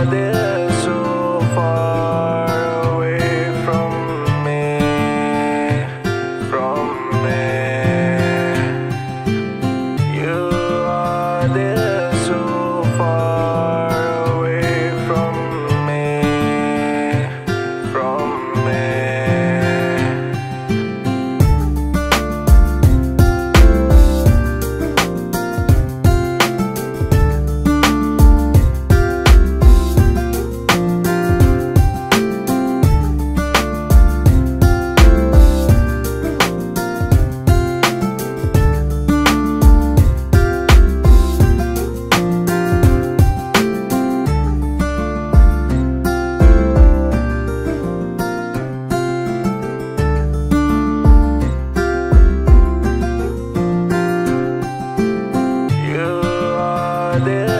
world is so far away from me, from me. You are Friday.